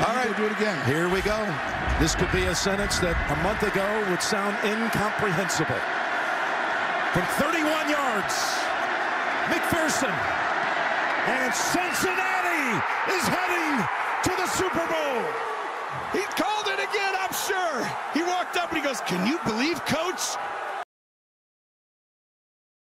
All right. do it again. Here we go. This could be a sentence that a month ago would sound incomprehensible. From 31 yards, McPherson. And Cincinnati is heading to the Super Bowl. He called it again, I'm sure. He walked up and he goes, Can you believe, coach?